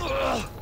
А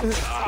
Ah.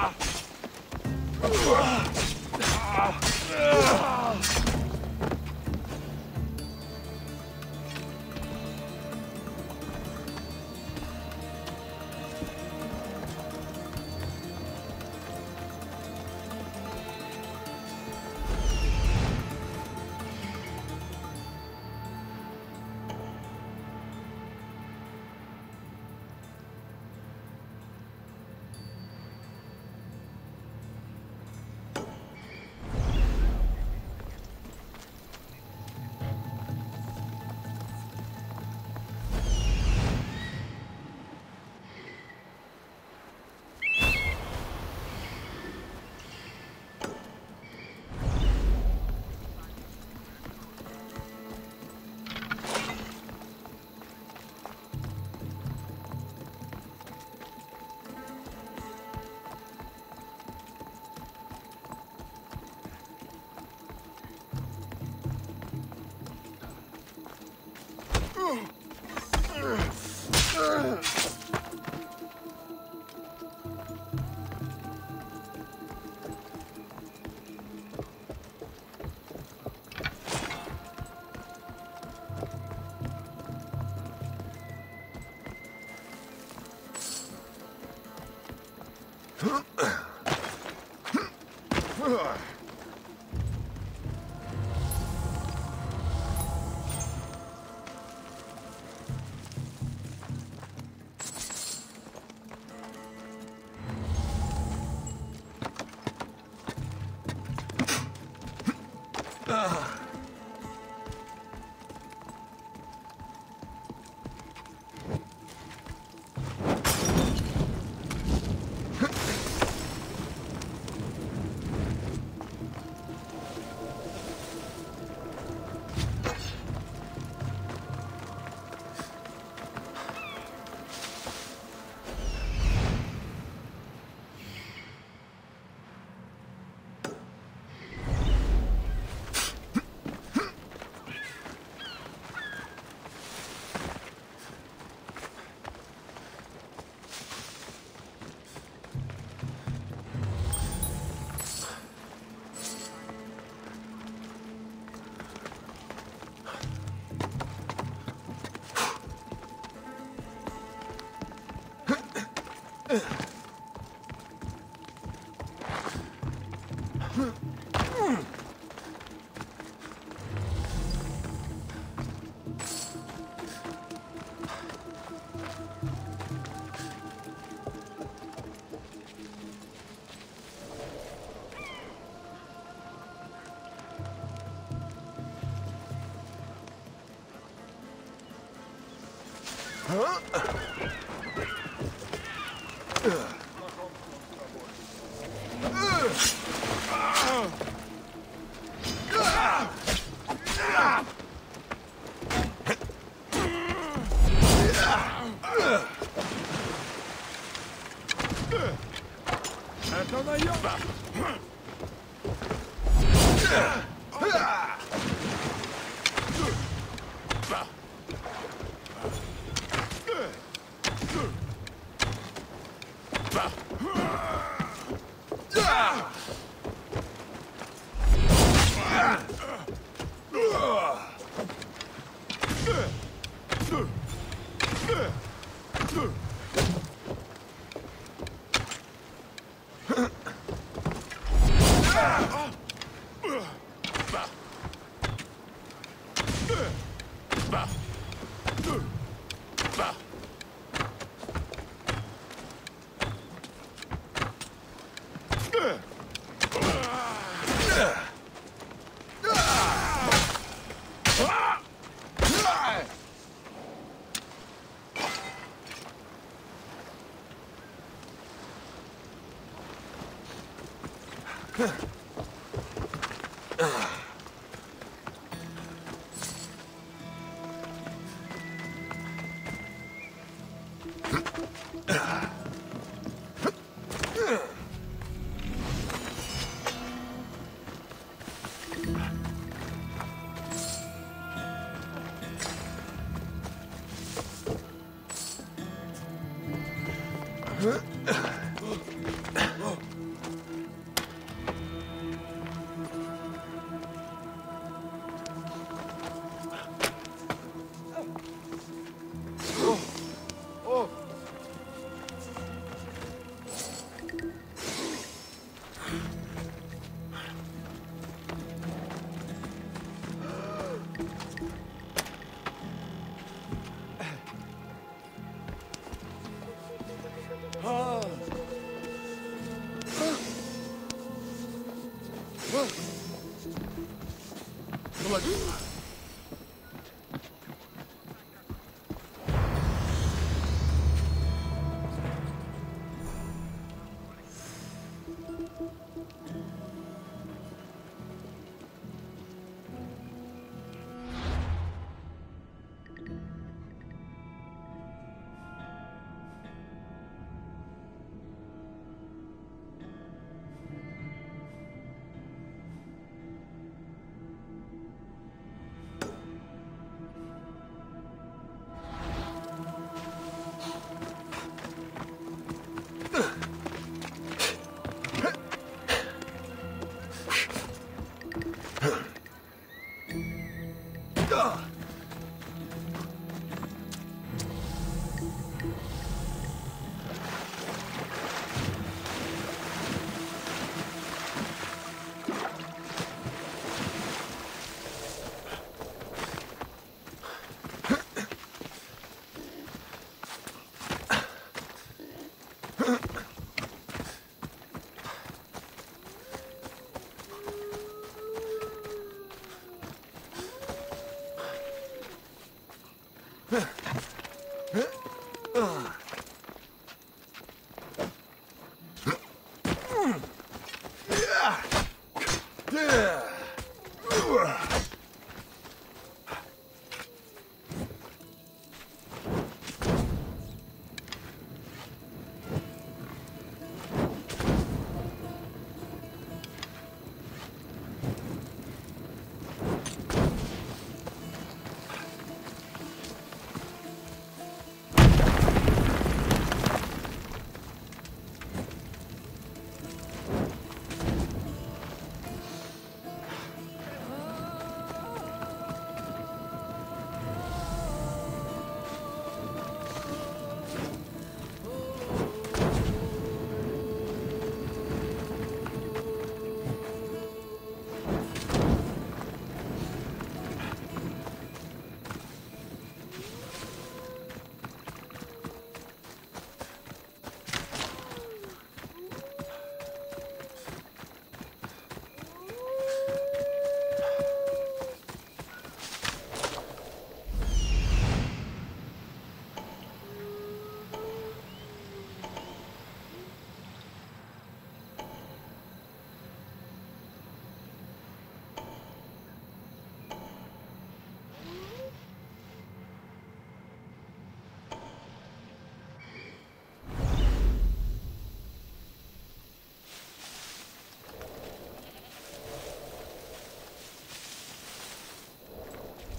Это Huh?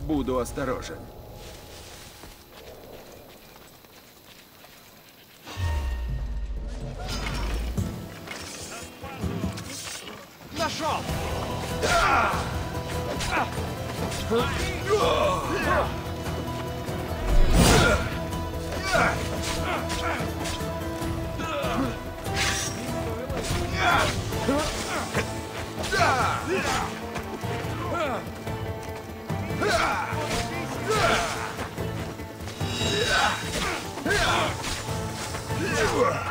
Буду осторожен. Ugh!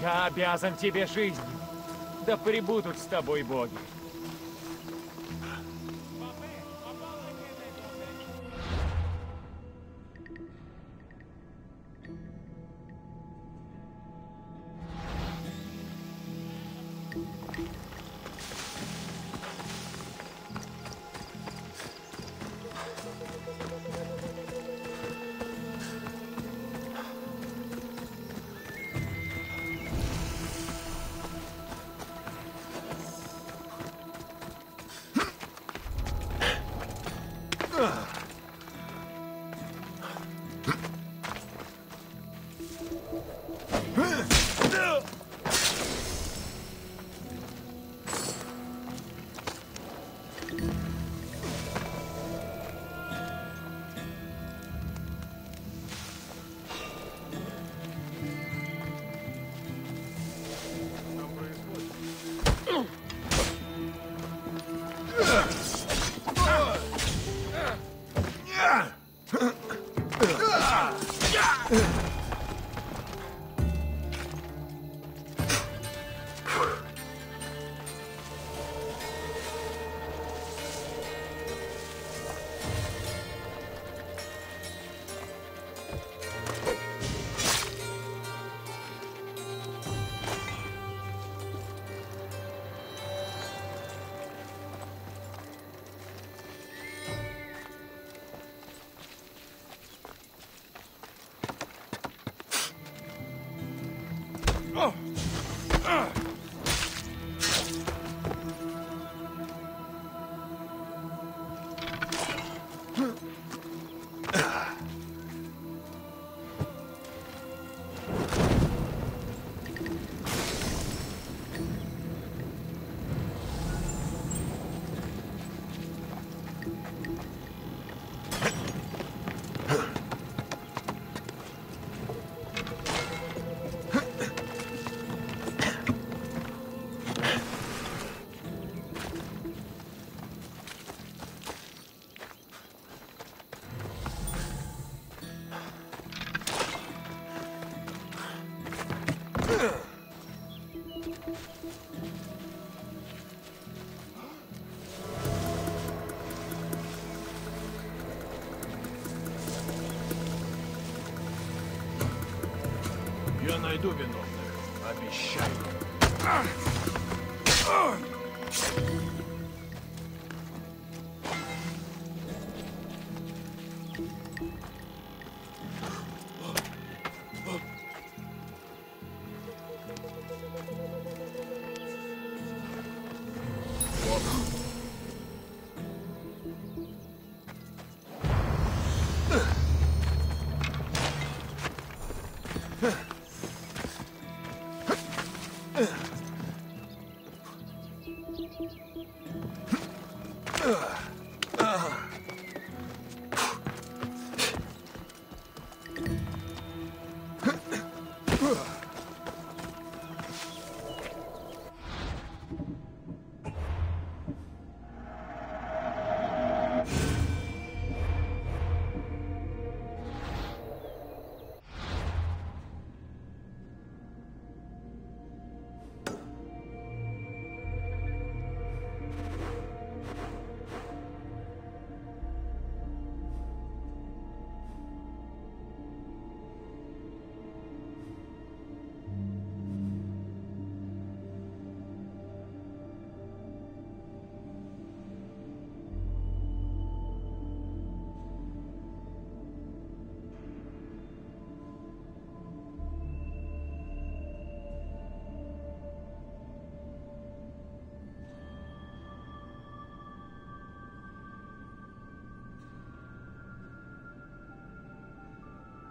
Я обязан тебе жизнь. Да прибудут с тобой боги. Дубину.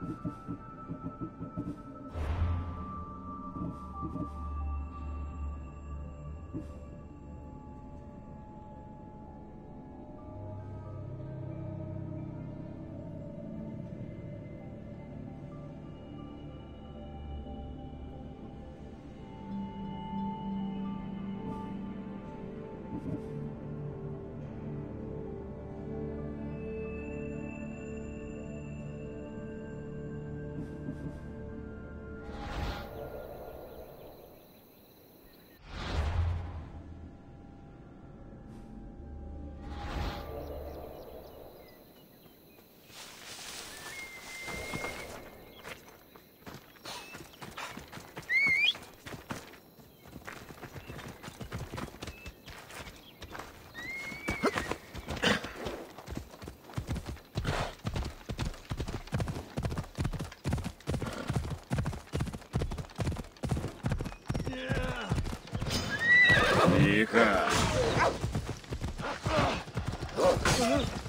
ハハハハ! Тихо. Одиссей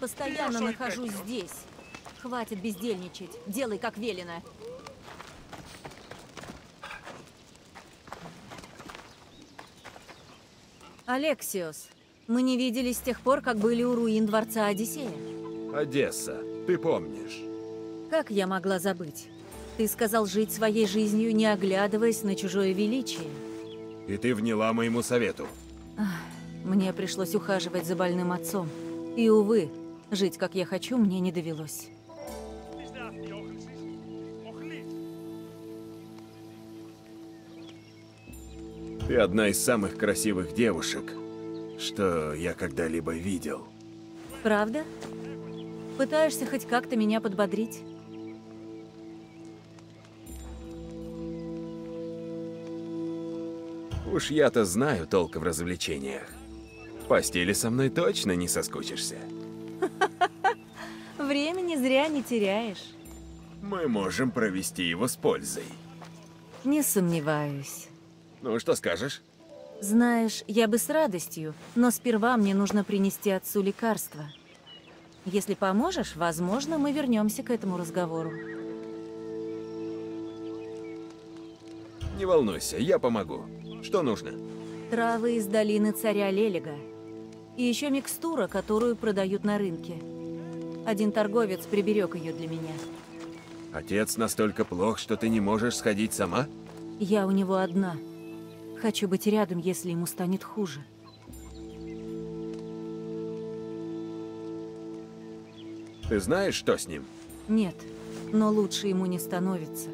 постоянно нахожусь здесь. Хватит бездельничать. Делай, как велено. Алексиос, мы не виделись с тех пор, как были у руин дворца Одиссея. Одесса, ты помнишь. Как я могла забыть? Ты сказал жить своей жизнью, не оглядываясь на чужое величие. И ты вняла моему совету. Мне пришлось ухаживать за больным отцом. И, увы, жить как я хочу мне не довелось. Ты одна из самых красивых девушек, что я когда-либо видел. Правда? Пытаешься хоть как-то меня подбодрить? Уж я-то знаю толк в развлечениях. В постели со мной точно не соскучишься. Времени зря не теряешь. Мы можем провести его с пользой. Не сомневаюсь. Ну, что скажешь? Знаешь, я бы с радостью, но сперва мне нужно принести отцу лекарство. Если поможешь, возможно, мы вернемся к этому разговору. Не волнуйся, я помогу. Что нужно? Травы из долины царя Лелега. И еще микстура, которую продают на рынке. Один торговец приберег ее для меня. Отец настолько плох, что ты не можешь сходить сама? Я у него одна. Хочу быть рядом, если ему станет хуже. Ты знаешь, что с ним? Нет, но лучше ему не становится.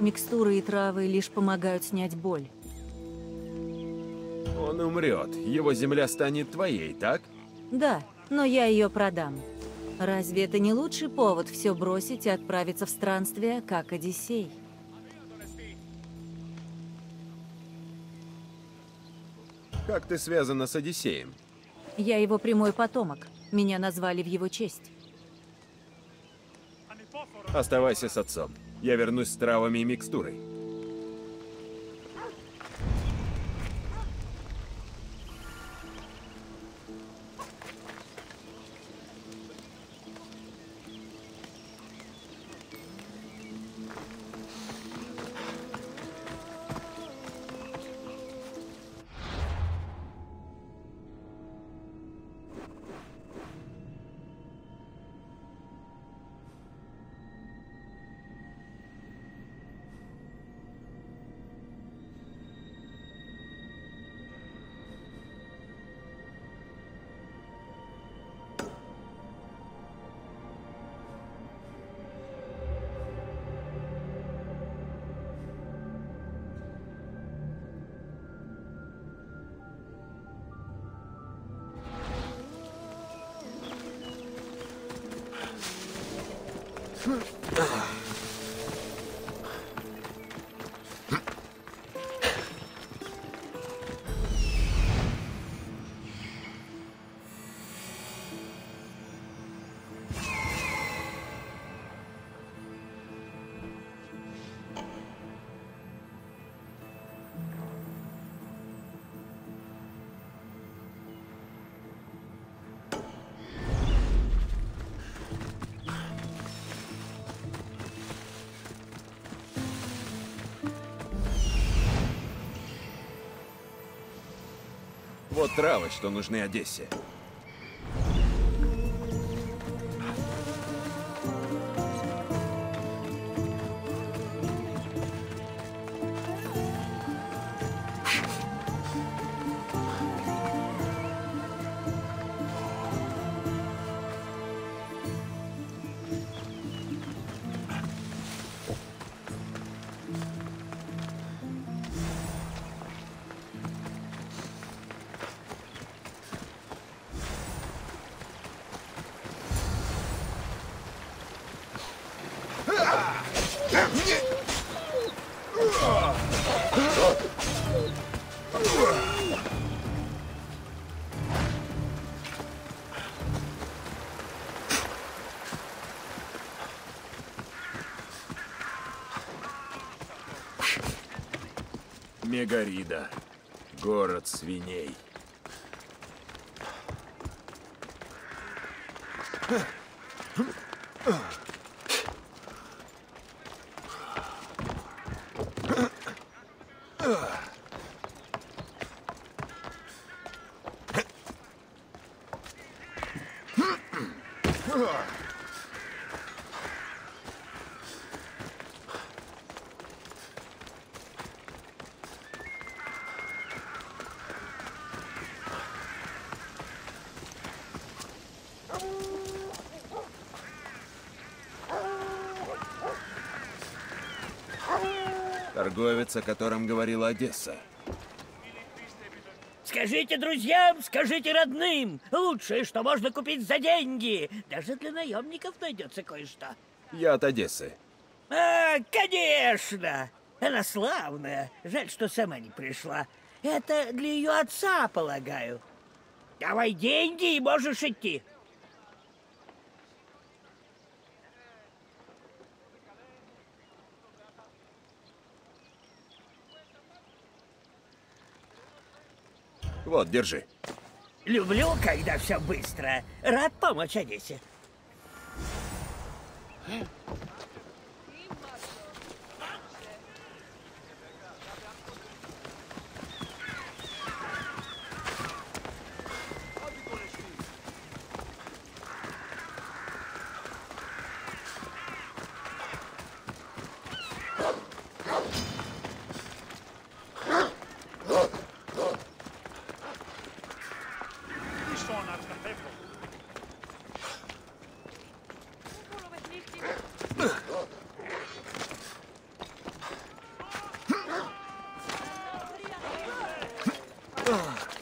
Микстуры и травы лишь помогают снять боль. Он умрет. Его земля станет твоей, так? Да, но я ее продам. Разве это не лучший повод все бросить и отправиться в странствие, как Одиссей? Как ты связана с Одиссеем? Я его прямой потомок. Меня назвали в его честь. Оставайся с отцом. Я вернусь с травами и микстурой. Вот травы, что нужны Одессе. Мегарида. Город свиней. Торговец, о котором говорила Одесса. Скажите друзьям, скажите родным. Лучшее, что можно купить за деньги. Даже для наемников найдется кое-что. Я от Одессы. А, конечно. Она славная. Жаль, что сама не пришла. Это для ее отца, полагаю. Давай деньги и можешь идти. Вот, держи. Люблю, когда все быстро. Рад помочь Одессе. Ugh.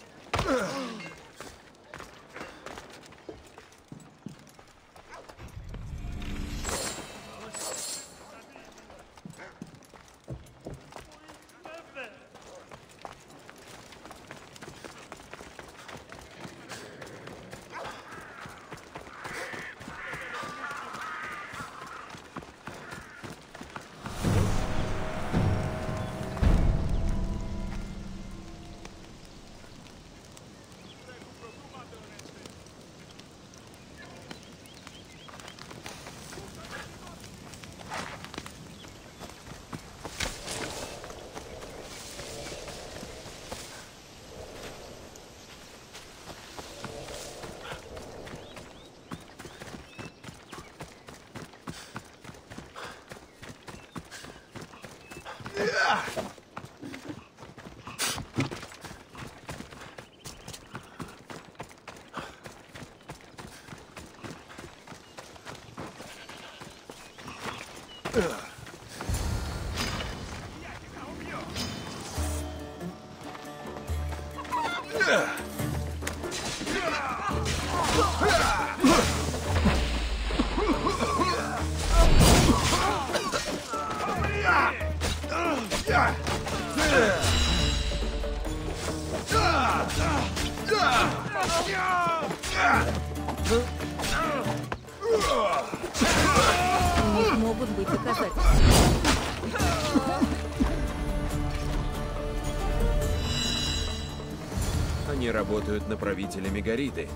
Работают на правителя Мегариды.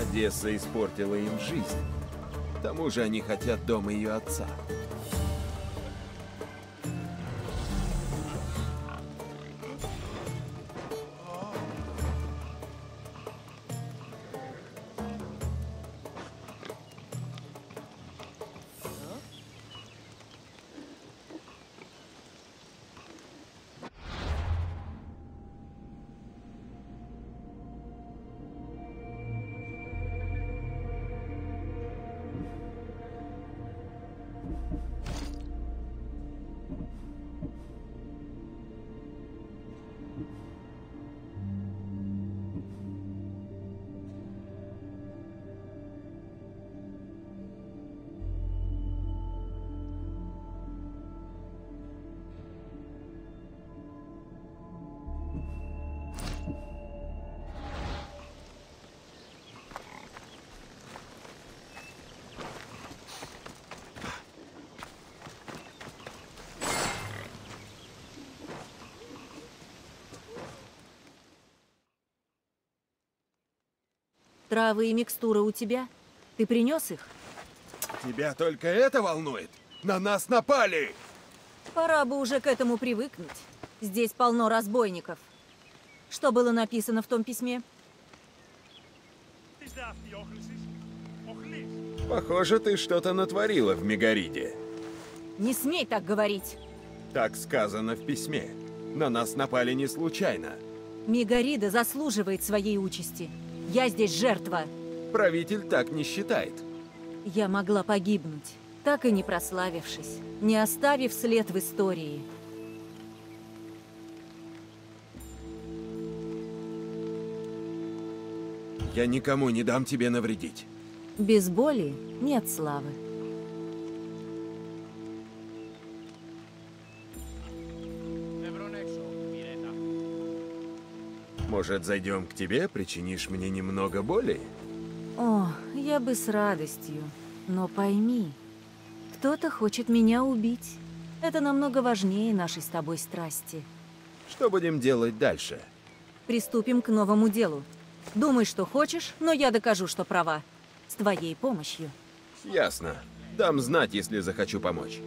Одесса испортила им жизнь. К тому же они хотят дома ее отца. Травы и микстура у тебя? Ты принес их? Тебя только это волнует? На нас напали! Пора бы уже к этому привыкнуть. Здесь полно разбойников. Что было написано в том письме? Похоже, ты что-то натворила в Мегариде. Не смей так говорить. Так сказано в письме. На нас напали не случайно. Мегарида заслуживает своей участи. Я здесь жертва. Правитель так не считает. Я могла погибнуть, так и не прославившись, не оставив след в истории. Я никому не дам тебе навредить. Без боли нет славы. Может, зайдем к тебе, причинишь мне немного боли? О, я бы с радостью. Но пойми, кто-то хочет меня убить. Это намного важнее нашей с тобой страсти. Что будем делать дальше? Приступим к новому делу. Думай, что хочешь, но я докажу, что права. С твоей помощью. Ясно. Дам знать, если захочу помочь.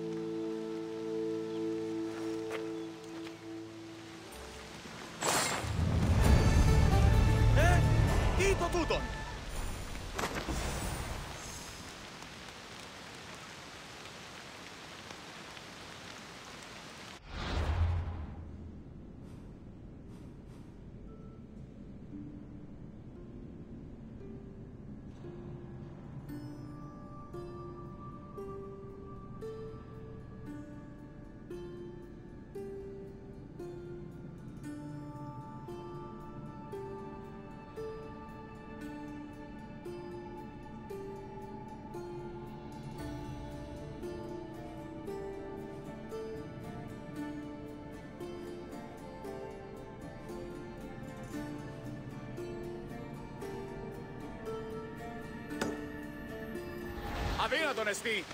sp.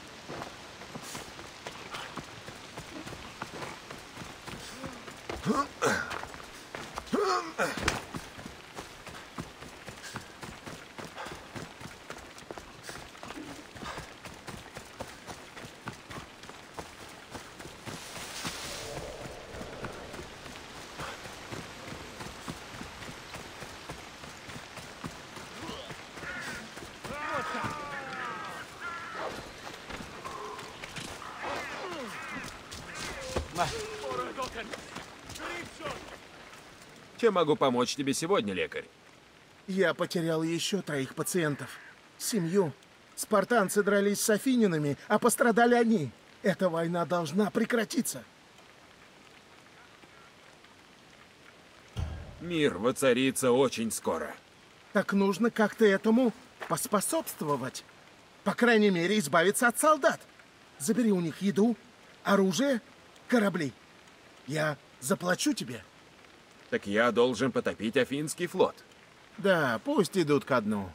Чем могу помочь тебе сегодня, лекарь? Я потерял еще троих пациентов. Семью. Спартанцы дрались с афининами, а пострадали они. Эта война должна прекратиться. Мир воцарится очень скоро. Так нужно как-то этому поспособствовать. По крайней мере, избавиться от солдат. Забери у них еду, оружие, корабли. Я заплачу тебе. Так я должен потопить Афинский флот. Да, пусть идут ко дну.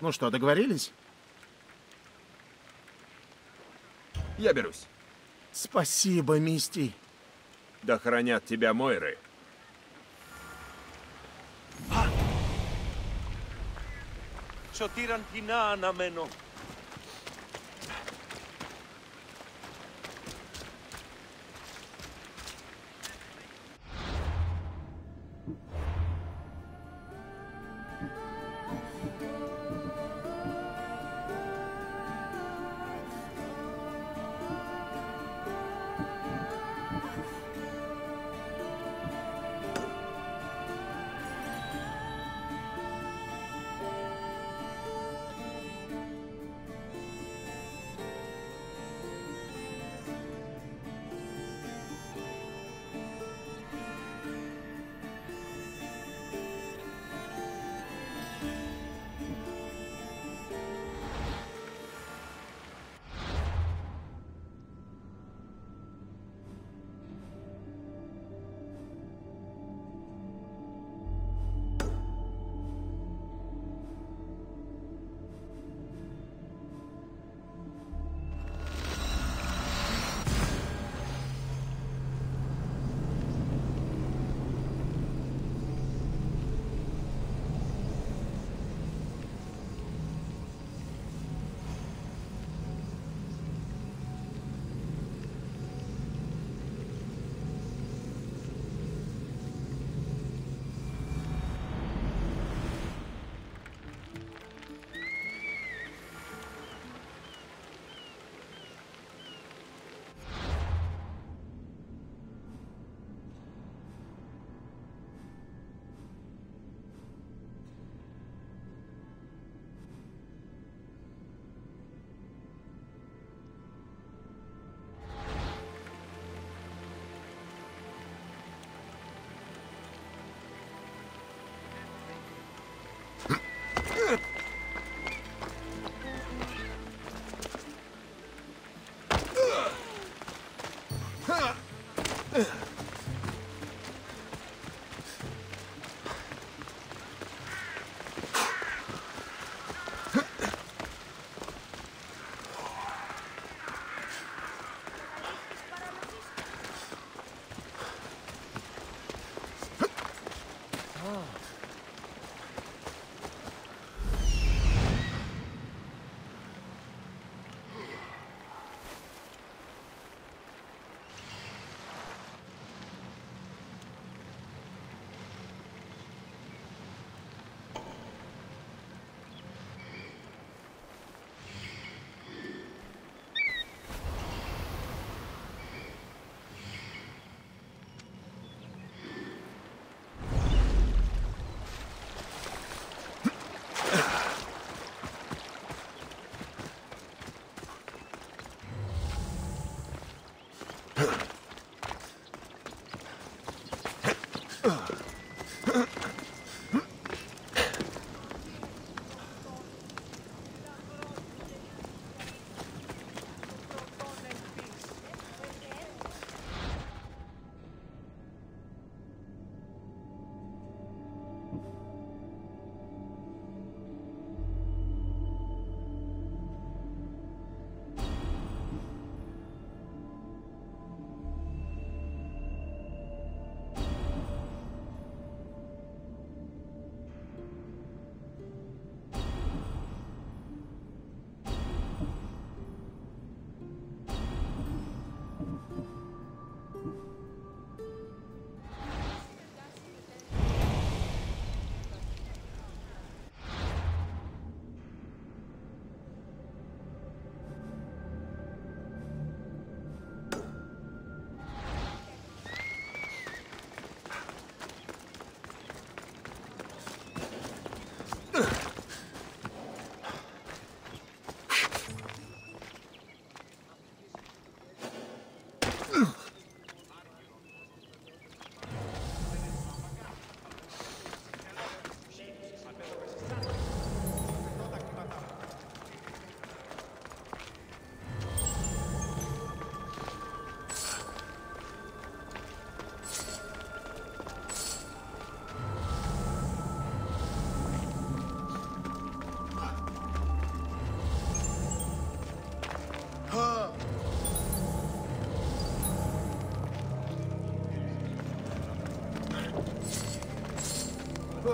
Ну что, договорились? Я берусь. Спасибо, Мисти. Да хранят тебя Мойры. Σωτήραν κοινά αναμένω.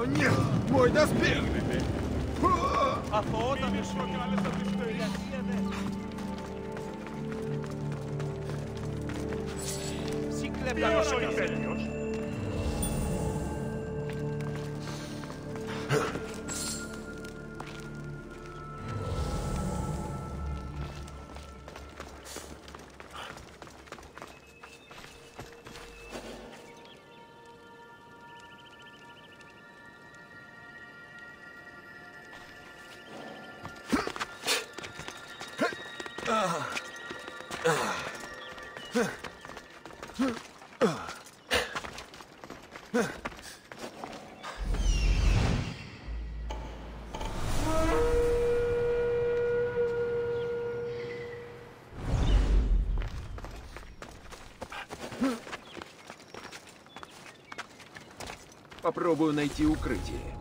Нет! Мой доспех! Охота! Сиклепа, что ты Попробую найти укрытие.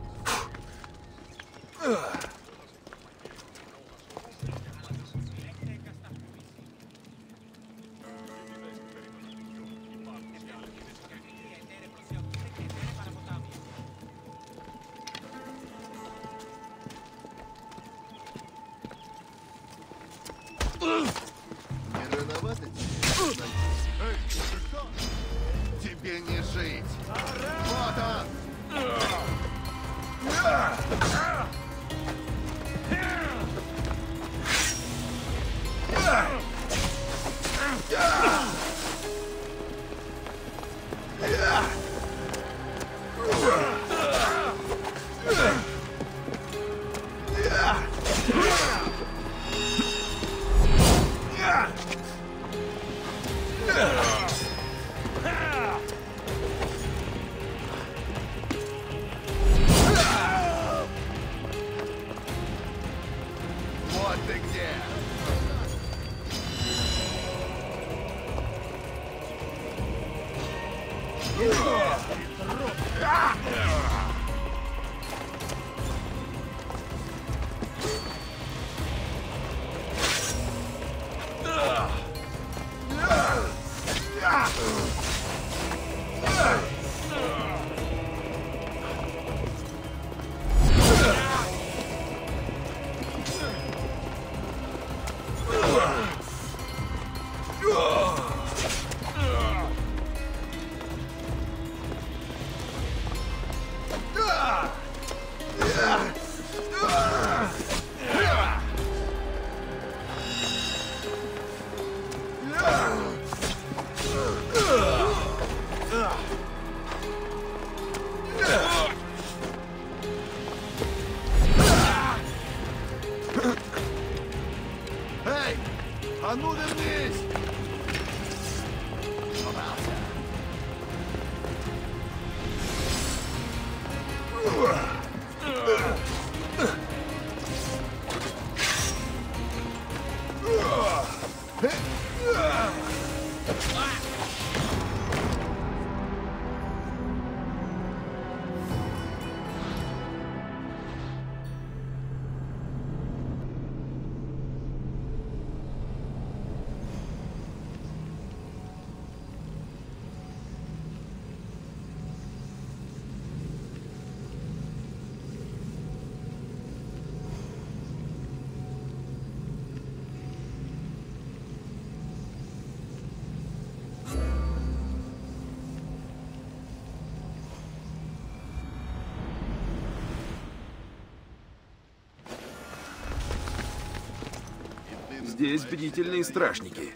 Здесь бдительные стражники.